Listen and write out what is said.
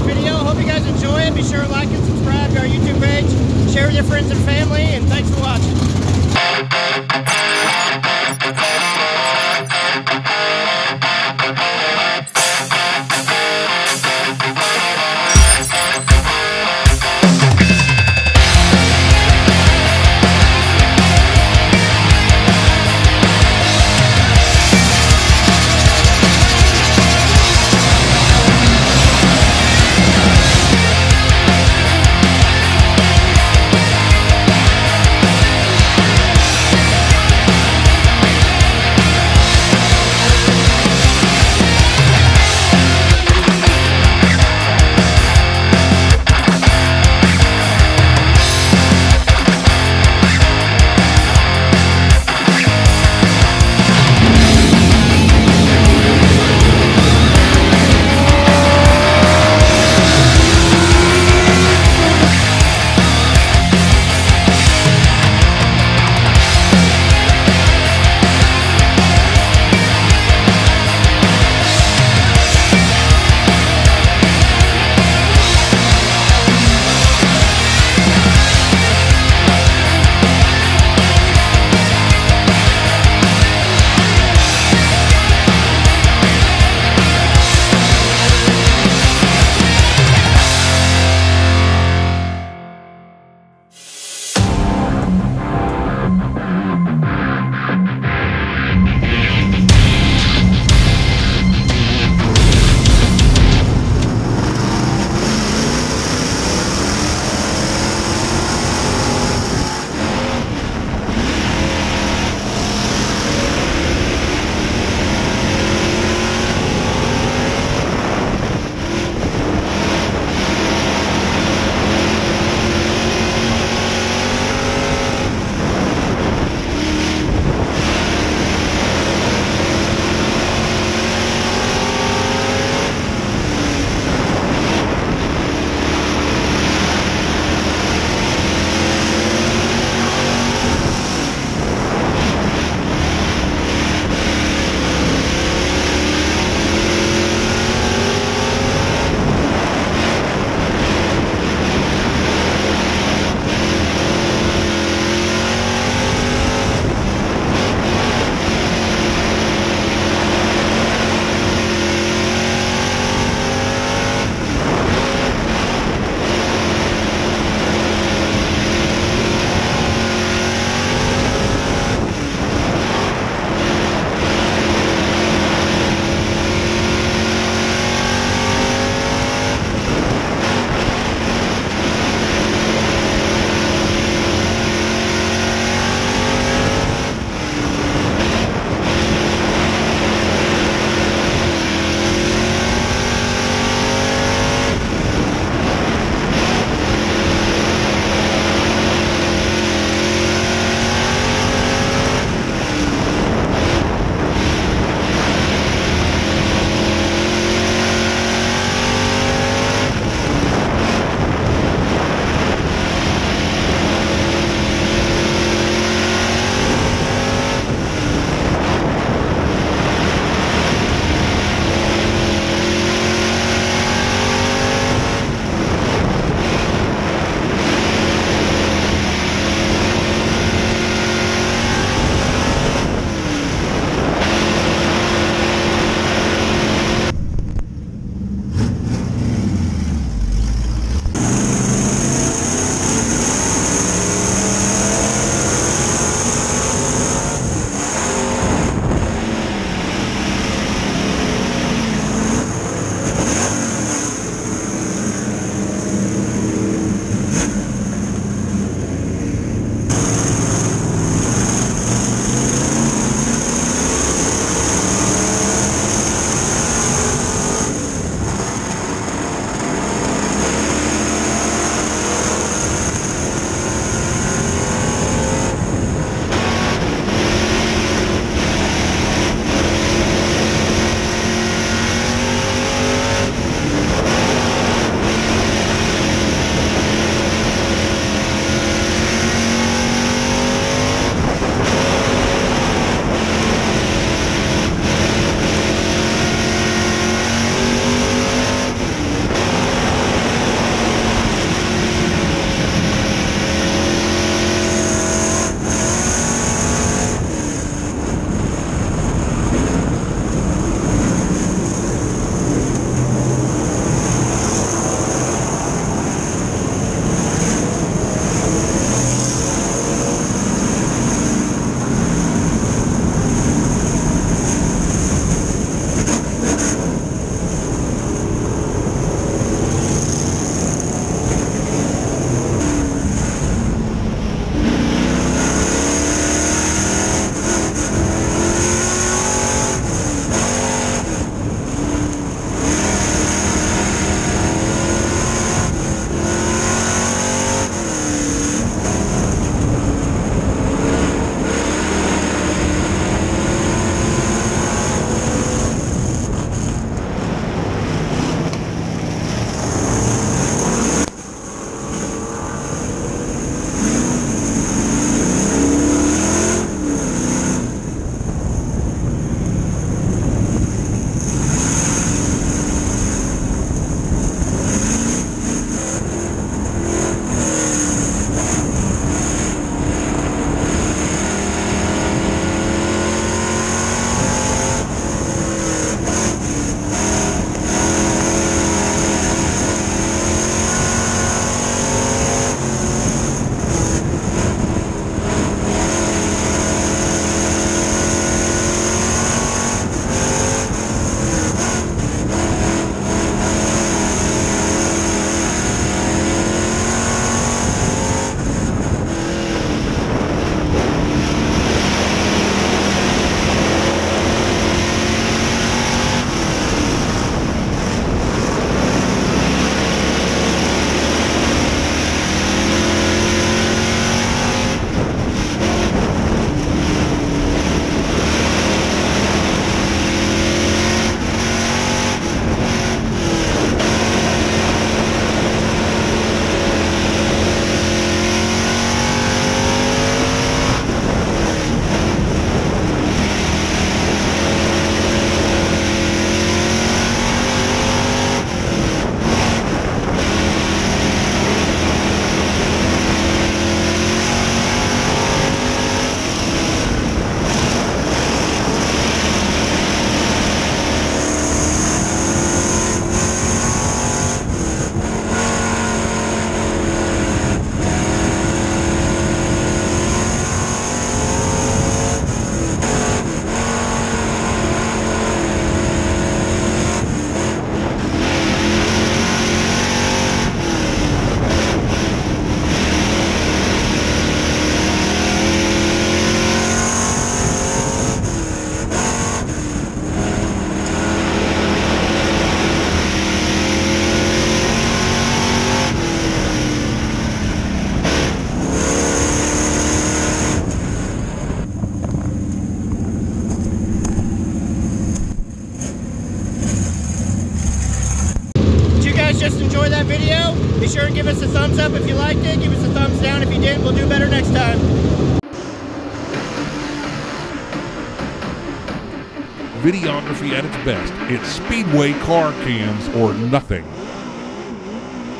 video. Hope you guys enjoy it. Be sure to like and subscribe to our YouTube page. Share with your friends and family, and thanks for watching. just enjoy that video. Be sure to give us a thumbs up if you liked it. Give us a thumbs down if you didn't. We'll do better next time. Videography at its best. It's speedway car cams or nothing.